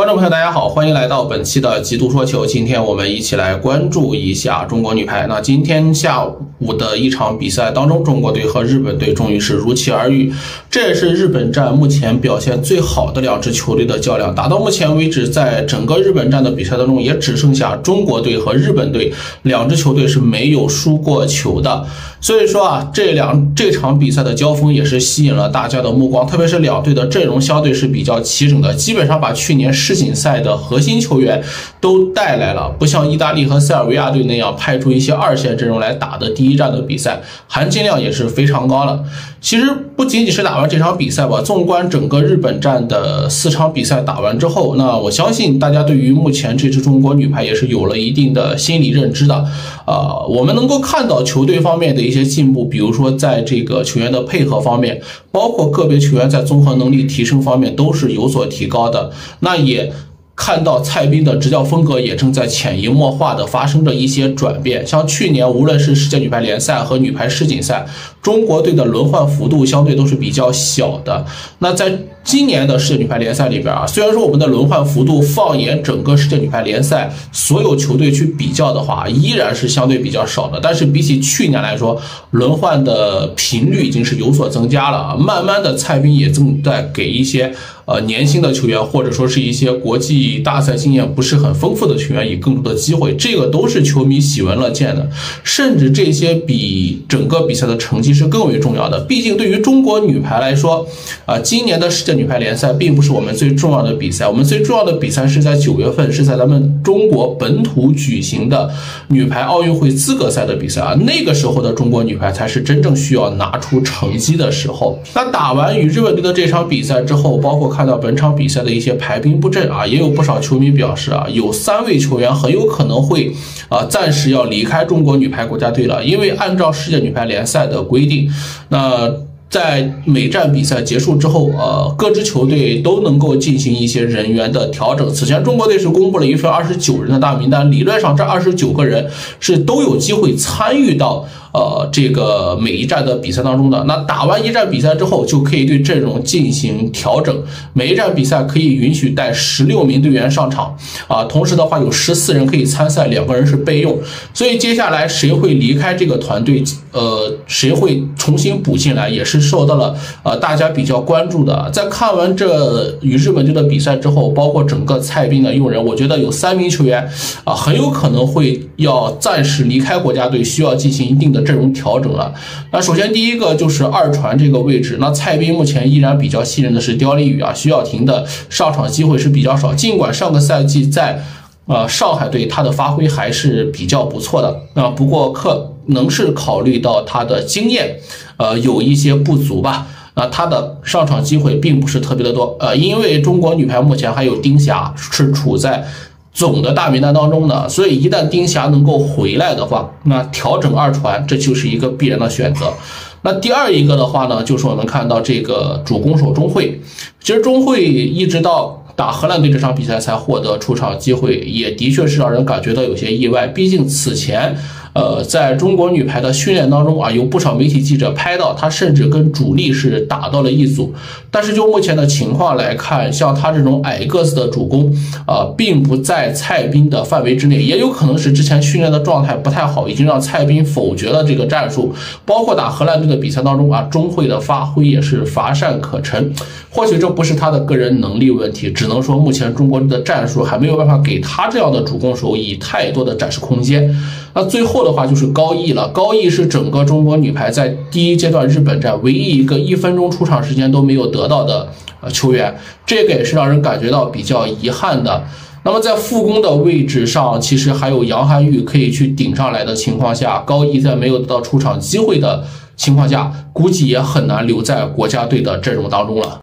观众朋友，大家好，欢迎来到本期的极度说球。今天我们一起来关注一下中国女排。那今天下午的一场比赛当中，中国队和日本队终于是如期而遇，这也是日本站目前表现最好的两支球队的较量。打到目前为止，在整个日本站的比赛当中，也只剩下中国队和日本队两支球队是没有输过球的。所以说啊，这两这场比赛的交锋也是吸引了大家的目光，特别是两队的阵容相对是比较齐整的，基本上把去年世锦赛的核心球员都带来了，不像意大利和塞尔维亚队那样派出一些二线阵容来打的第一站的比赛，含金量也是非常高了。其实不仅仅是打完这场比赛吧，纵观整个日本站的四场比赛打完之后，那我相信大家对于目前这支中国女排也是有了一定的心理认知的。啊，我们能够看到球队方面的一些进步，比如说在这个球员的配合方面，包括个别球员在综合能力提升方面都是有所提高的。那也。看到蔡斌的执教风格也正在潜移默化的发生着一些转变，像去年无论是世界女排联赛和女排世锦赛，中国队的轮换幅度相对都是比较小的。那在今年的世界女排联赛里边啊，虽然说我们的轮换幅度放眼整个世界女排联赛所有球队去比较的话，依然是相对比较少的，但是比起去年来说，轮换的频率已经是有所增加了。慢慢的，蔡斌也正在给一些。呃，年轻的球员或者说是一些国际大赛经验不是很丰富的球员，以更多的机会，这个都是球迷喜闻乐见的。甚至这些比整个比赛的成绩是更为重要的。毕竟对于中国女排来说，啊，今年的世界女排联赛并不是我们最重要的比赛。我们最重要的比赛是在九月份，是在咱们中国本土举行的女排奥运会资格赛的比赛啊。那个时候的中国女排才是真正需要拿出成绩的时候。那打完与日本队的这场比赛之后，包括看。看到本场比赛的一些排兵布阵啊，也有不少球迷表示啊，有三位球员很有可能会啊暂时要离开中国女排国家队了，因为按照世界女排联赛的规定，那。在每站比赛结束之后，呃，各支球队都能够进行一些人员的调整。此前，中国队是公布了一份二十九人的大名单，理论上这二十九个人是都有机会参与到呃这个每一站的比赛当中的。那打完一站比赛之后，就可以对阵容进行调整。每一站比赛可以允许带十六名队员上场啊，同时的话有十四人可以参赛，两个人是备用。所以接下来谁会离开这个团队，呃，谁会重新补进来，也是。受到了呃大家比较关注的，在看完这与日本队的比赛之后，包括整个蔡斌的用人，我觉得有三名球员啊很有可能会要暂时离开国家队，需要进行一定的阵容调整了。那首先第一个就是二传这个位置，那蔡斌目前依然比较信任的是刁丽宇啊，徐晓婷的上场机会是比较少，尽管上个赛季在呃上海队他的发挥还是比较不错的啊，不过可能是考虑到他的经验。呃，有一些不足吧。那他的上场机会并不是特别的多。呃，因为中国女排目前还有丁霞是处在总的大名单当中的，所以一旦丁霞能够回来的话，那调整二传这就是一个必然的选择。那第二一个的话呢，就是我们看到这个主攻手钟慧，其实钟慧一直到打荷兰队这场比赛才获得出场机会，也的确是让人感觉到有些意外。毕竟此前。呃，在中国女排的训练当中啊，有不少媒体记者拍到她，甚至跟主力是打到了一组。但是就目前的情况来看，像她这种矮个子的主攻啊，并不在蔡斌的范围之内，也有可能是之前训练的状态不太好，已经让蔡斌否决了这个战术。包括打荷兰队的比赛当中啊，钟慧的发挥也是乏善可陈。或许这不是他的个人能力问题，只能说目前中国队的战术还没有办法给他这样的主攻手以太多的展示空间。那最后的话就是高毅了，高毅是整个中国女排在第一阶段日本站唯一一个一分钟出场时间都没有得到的呃球员，这个也是让人感觉到比较遗憾的。那么在副攻的位置上，其实还有杨涵玉可以去顶上来的情况下，高毅在没有得到出场机会的情况下，估计也很难留在国家队的阵容当中了。